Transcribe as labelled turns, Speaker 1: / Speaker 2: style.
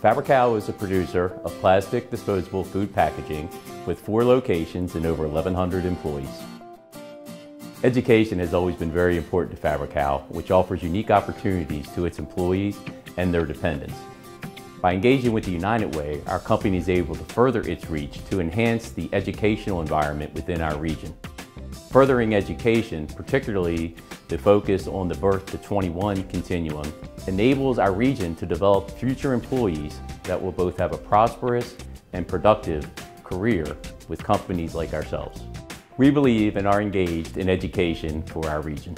Speaker 1: Fabri-Kal is a producer of plastic disposable food packaging with four locations and over 1,100 employees. Education has always been very important to Fabri-Kal, which offers unique opportunities to its employees and their dependents. By engaging with the United Way, our company is able to further its reach to enhance the educational environment within our region. Furthering education, particularly the focus on the birth to 21 continuum, enables our region to develop future employees that will both have a prosperous and productive career with companies like ourselves. We believe and are engaged in education for our region.